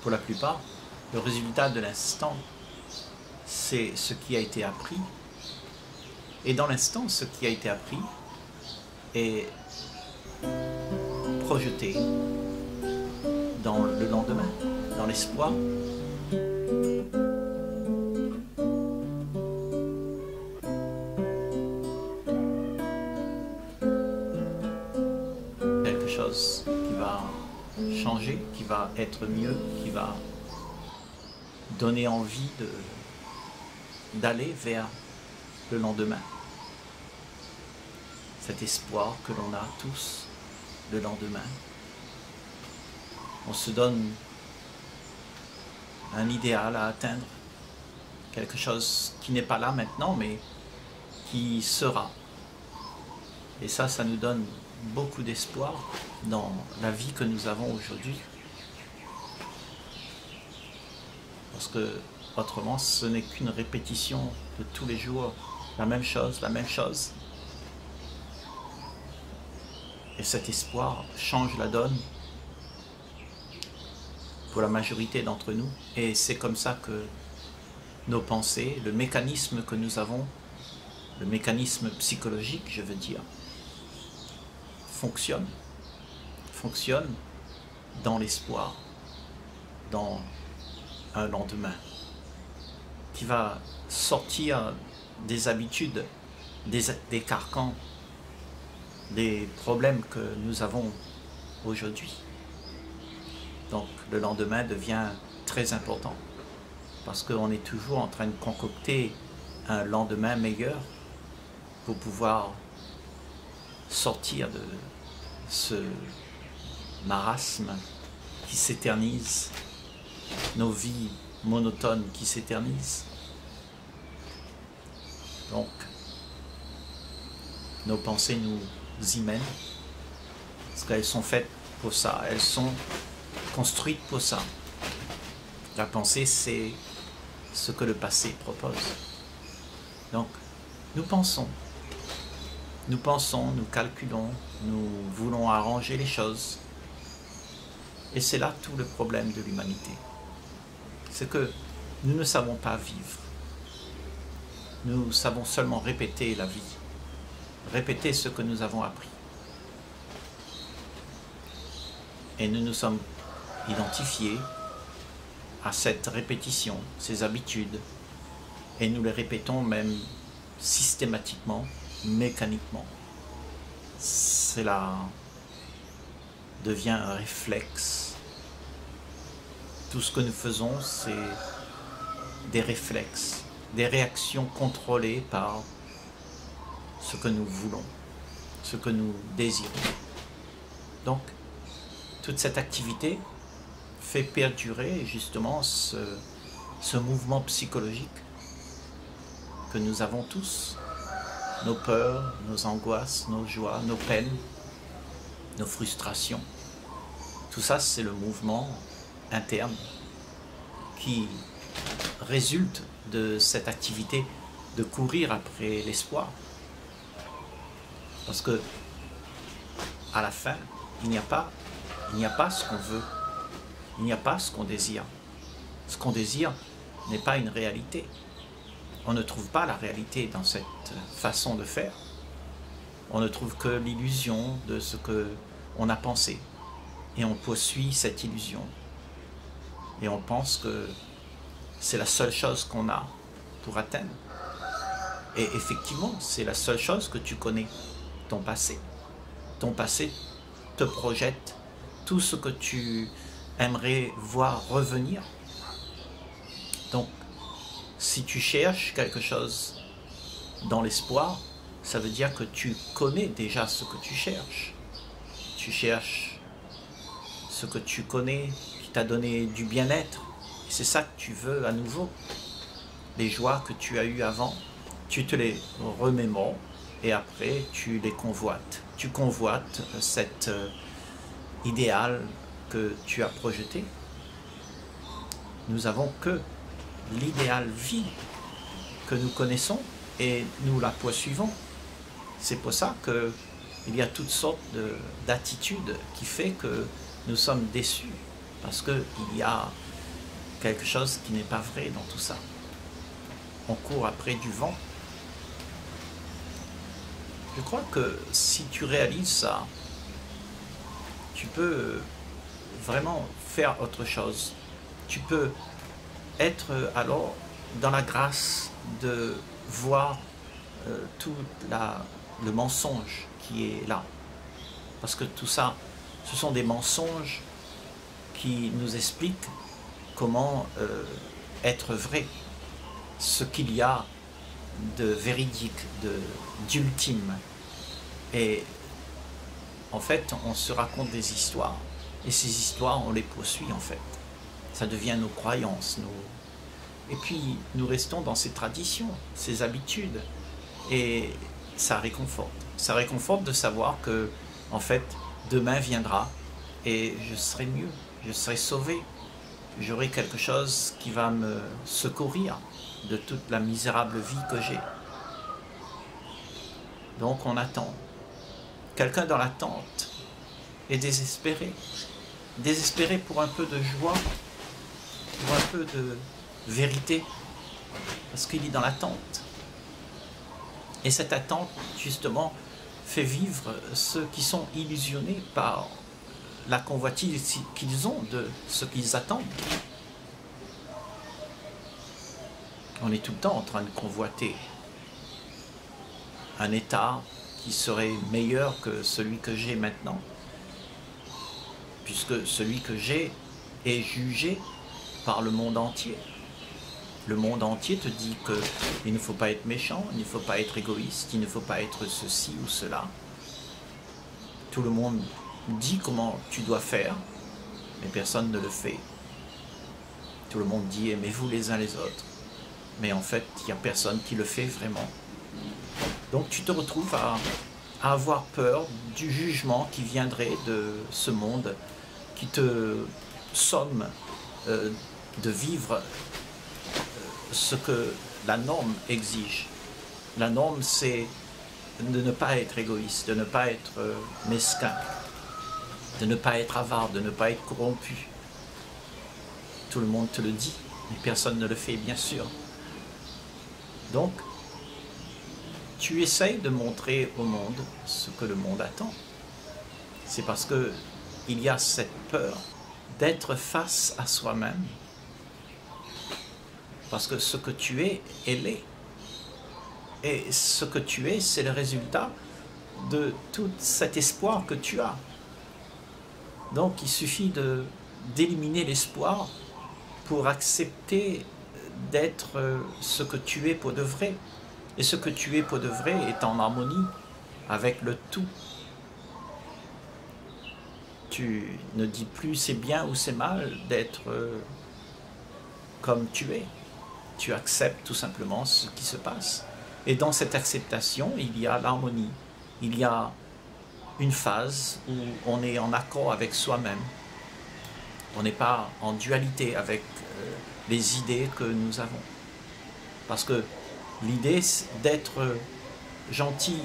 pour la plupart, le résultat de l'instant, c'est ce qui a été appris. Et dans l'instant, ce qui a été appris est projeté dans le lendemain, dans l'espoir. Quelque chose changer, qui va être mieux, qui va donner envie d'aller vers le lendemain. Cet espoir que l'on a tous le lendemain. On se donne un idéal à atteindre, quelque chose qui n'est pas là maintenant, mais qui sera. Et ça, ça nous donne beaucoup d'espoir dans la vie que nous avons aujourd'hui. Parce que autrement, ce n'est qu'une répétition de tous les jours, la même chose, la même chose. Et cet espoir change la donne pour la majorité d'entre nous. Et c'est comme ça que nos pensées, le mécanisme que nous avons, le mécanisme psychologique, je veux dire, fonctionne. Fonctionne dans l'espoir, dans un lendemain, qui va sortir des habitudes, des, des carcans des problèmes que nous avons aujourd'hui. Donc le lendemain devient très important parce qu'on est toujours en train de concocter un lendemain meilleur pour pouvoir sortir de ce marasme qui s'éternise, nos vies monotones qui s'éternisent. Donc, nos pensées nous y mènent, parce qu'elles sont faites pour ça, elles sont construites pour ça. La pensée, c'est ce que le passé propose. Donc, nous pensons, nous pensons, nous calculons, nous voulons arranger les choses. Et c'est là tout le problème de l'humanité. C'est que nous ne savons pas vivre. Nous savons seulement répéter la vie répéter ce que nous avons appris. Et nous nous sommes identifiés à cette répétition, ces habitudes, et nous les répétons même systématiquement, mécaniquement. Cela devient un réflexe. Tout ce que nous faisons, c'est des réflexes, des réactions contrôlées par ce que nous voulons, ce que nous désirons. Donc, toute cette activité fait perdurer justement ce, mouvement psychologique que nous avons tous, nos peurs, nos angoisses, nos joies, nos peines, nos frustrations. Tout ça, c'est le mouvement interne qui résulte de cette activité de courir après l'espoir. Parce que à la fin, il n'y a pas, il n'y a pas ce qu'on veut. Il n'y a pas ce qu'on désire. Ce qu'on désire n'est pas une réalité. On ne trouve pas la réalité dans cette façon de faire. On ne trouve que l'illusion de ce que on a pensé. Et on poursuit cette illusion. Et on pense que c'est la seule chose qu'on a pour atteindre. Et effectivement, c'est la seule chose que tu connais ton passé. Ton passé te projette tout ce que tu aimerais voir revenir. Donc, si tu cherches quelque chose dans l'espoir, ça veut dire que tu connais déjà ce que tu cherches. Tu cherches ce que tu connais, qui t'a donné du bien-être. C'est ça que tu veux à nouveau. Les joies que tu as eues avant, tu te les remémores et après tu les convoites. Tu convoites cet euh, idéal que tu as projeté. Nous avons que l'idéal vie que nous connaissons et nous la poursuivons. C'est pour ça que il y a toutes sortes d'attitudes qui fait que nous sommes déçus parce qu'il y a quelque chose qui n'est pas vrai dans tout ça. On court après du vent. Je crois que si tu réalises ça, tu peux vraiment faire autre chose. Tu peux être alors dans la grâce de voir euh, tout le mensonge qui est là. Parce que tout ça, ce sont des mensonges qui nous expliquent comment euh, être vrai, ce qu'il y a de véridique, d'ultime. Et en fait, on se raconte des histoires. Et ces histoires, on les poursuit en fait. Ça devient nos croyances. Nos... Et puis, nous restons dans ces traditions, ces habitudes. Et ça réconforte. Ça réconforte de savoir que, en fait, demain viendra et je serai mieux, je serai sauvé. J'aurai quelque chose qui va me secourir de toute la misérable vie que j'ai. Donc on attend. Quelqu'un dans l'attente est désespéré. Désespéré pour un peu de joie, pour un peu de vérité, parce qu'il est dans l'attente. Et cette attente, justement, fait vivre ceux qui sont illusionnés par la convoitise qu'ils ont de ce qu'ils attendent. On est tout le temps en train de convoiter un état qui serait meilleur que celui que j'ai maintenant, puisque celui que j'ai est jugé par le monde entier. Le monde entier te dit qu'il ne faut pas être méchant, il ne faut pas être égoïste, il ne faut pas être ceci ou cela. Tout le monde dit comment tu dois faire, mais personne ne le fait. Tout le monde dit aimez-vous les uns les autres, mais en fait, il n'y a personne qui le fait vraiment. Donc tu te retrouves à, avoir peur du jugement qui viendrait de ce monde, qui te somme euh, de vivre ce que la norme exige. La norme, c'est de ne pas être égoïste, de ne pas être euh, mesquin, de ne pas être avare, de ne pas être corrompu. Tout le monde te le dit, mais personne ne le fait, bien sûr. Donc, tu essayes de montrer au monde ce que le monde attend. C'est parce que il y a cette peur d'être face à soi-même. Parce que ce que tu es, elle est. Et ce que tu es, c'est le résultat de tout cet espoir que tu as. Donc il suffit d'éliminer l'espoir pour accepter d'être ce que tu es pour de vrai. Et ce que tu es pour de vrai est en harmonie avec le tout. Tu ne dis plus c'est bien ou c'est mal d'être euh, comme tu es. Tu acceptes tout simplement ce qui se passe. Et dans cette acceptation, il y a l'harmonie. Il y a une phase où on est en accord avec soi-même. On n'est pas en dualité avec euh, les idées que nous avons. Parce que L'idée d'être gentil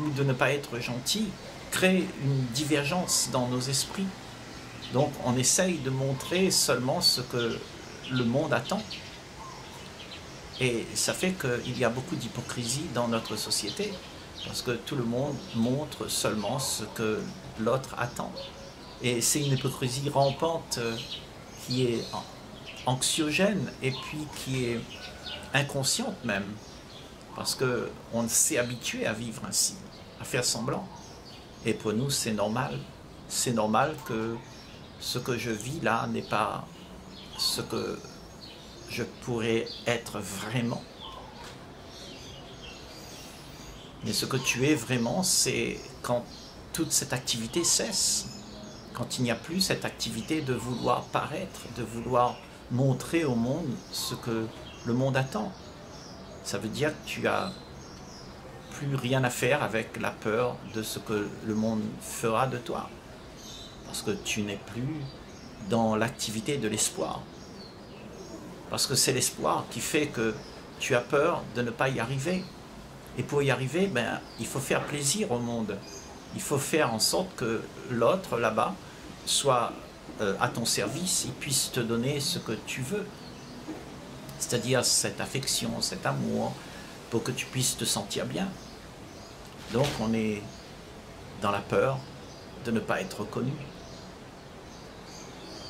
ou de ne pas être gentil crée une divergence dans nos esprits. Donc on essaye de montrer seulement ce que le monde attend. Et ça fait qu'il y a beaucoup d'hypocrisie dans notre société, parce que tout le monde montre seulement ce que l'autre attend. Et c'est une hypocrisie rampante euh, qui est anxiogène et puis qui est inconsciente même parce qu'on s'est habitué à vivre ainsi, à faire semblant. Et pour nous, c'est normal. C'est normal que ce que je vis là n'est pas ce que je pourrais être vraiment. Mais ce que tu es vraiment, c'est quand toute cette activité cesse, quand il n'y a plus cette activité de vouloir paraître, de vouloir montrer au monde ce que le monde attend ça veut dire que tu as plus rien à faire avec la peur de ce que le monde fera de toi. Parce que tu n'es plus dans l'activité de l'espoir. Parce que c'est l'espoir qui fait que tu as peur de ne pas y arriver. Et pour y arriver, ben, il faut faire plaisir au monde. Il faut faire en sorte que l'autre là-bas soit euh, à ton service, il puisse te donner ce que tu veux. C'est-à-dire cette affection, cet amour, pour que tu puisses te sentir bien. Donc on est dans la peur de ne pas être reconnu.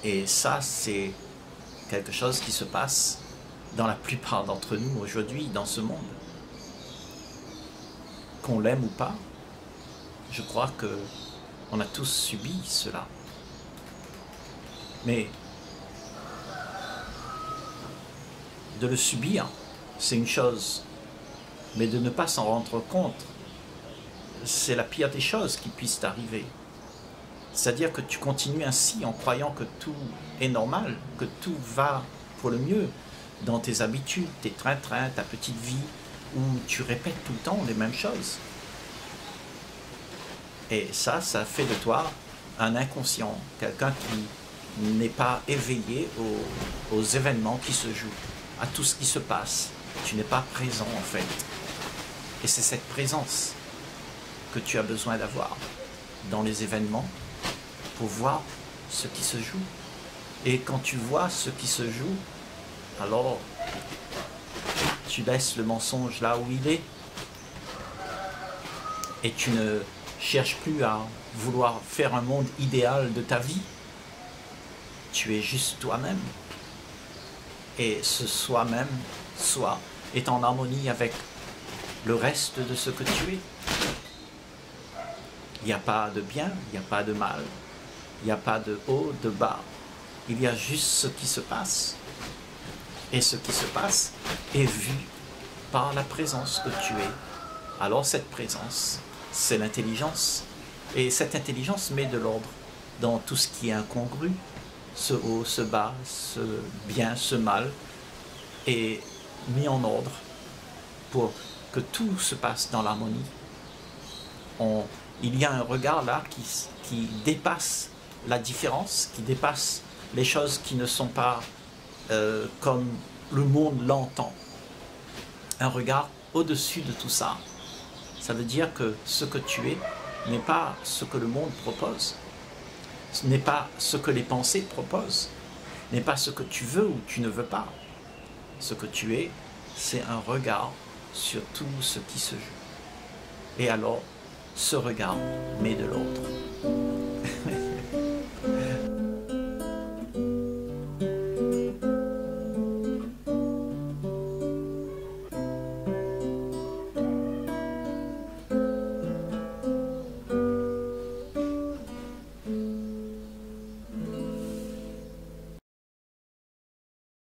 Et ça, c'est quelque chose qui se passe dans la plupart d'entre nous aujourd'hui, dans ce monde. Qu'on l'aime ou pas, je crois que on a tous subi cela. Mais de le subir, c'est une chose. Mais de ne pas s'en rendre compte, c'est la pire des choses qui puissent t'arriver. C'est-à-dire que tu continues ainsi en croyant que tout est normal, que tout va pour le mieux dans tes habitudes, tes trains-trains, ta petite vie, où tu répètes tout le temps les mêmes choses. Et ça, ça fait de toi un inconscient, quelqu'un qui n'est pas éveillé aux, aux, événements qui se jouent, à tout ce qui se passe. Tu n'es pas présent en fait. Et c'est cette présence que tu as besoin d'avoir dans les événements voir ce qui se joue. Et quand tu vois ce qui se joue, alors tu laisses le mensonge là où il est. Et tu ne cherches plus à vouloir faire un monde idéal de ta vie. Tu es juste toi-même. Et ce soi-même, soi, est en harmonie avec le reste de ce que tu es. Il n'y a pas de bien, il n'y a pas de mal, il n'y a pas de haut, de bas. Il y a juste ce qui se passe. Et ce qui se passe est vu par la présence que tu es. Alors cette présence, c'est l'intelligence. Et cette intelligence met de l'ordre dans tout ce qui est incongru, ce haut, ce bas, ce bien, ce mal, est mis en ordre pour que tout se passe dans l'harmonie. Il y a un regard là qui, qui dépasse la différence, qui dépasse les choses qui ne sont pas euh, comme le monde l'entend. Un regard au-dessus de tout ça. Ça veut dire que ce que tu es n'est pas ce que le monde propose. Ce n'est pas ce que les pensées proposent. N'est pas ce que tu veux ou tu ne veux pas. Ce que tu es, c'est un regard sur tout ce qui se joue. Et alors, ce regard met de l'autre.